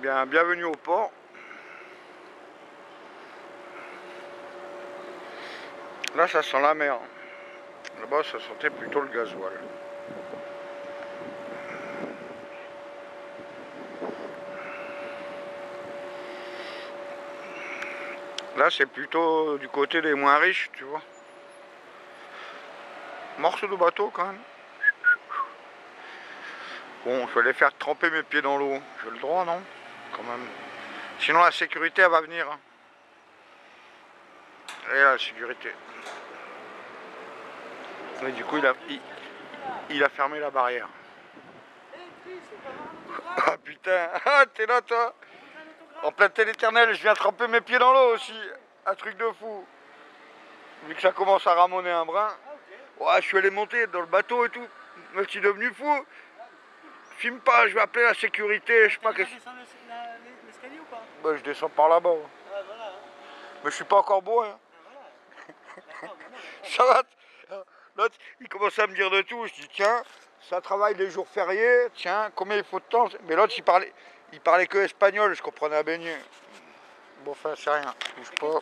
bien, bienvenue au port. Là, ça sent la mer. Là-bas, ça sentait plutôt le gasoil. Là, c'est plutôt du côté des moins riches, tu vois. Morceau de bateau, quand même. Bon, je vais aller faire tremper mes pieds dans l'eau. J'ai le droit, non? Quand même. Sinon, la sécurité, elle va venir. hein. Et la sécurité. Et du coup, il a, fermé la barrière. Ah putain, ah, t'es là, toi En plein éternel, je viens tremper mes pieds dans l'eau aussi. Un truc de fou. Vu que ça commence à ramoner un brin. Ouais, je suis allé monter dans le bateau et tout. Je suis devenu fou. Filme pas, je vais appeler la sécurité, je sais pas Tu qu'est-ce. descends le- la- l'escalier ou pas? Bah, je descends par là-bas. Ah voilà. hein. Mais je suis pas encore beau, hein. Ah, voilà. Ça va t- L'autre, il commence à me dire de tout. Je dis, tiens, ça travaille les jours fériés. Tiens, combien il faut de temps? Mais l'autre, il parlait, il parlait que espagnol. Je comprenais à baigner. Bon, enfin, c'est rien. Je bouge pas.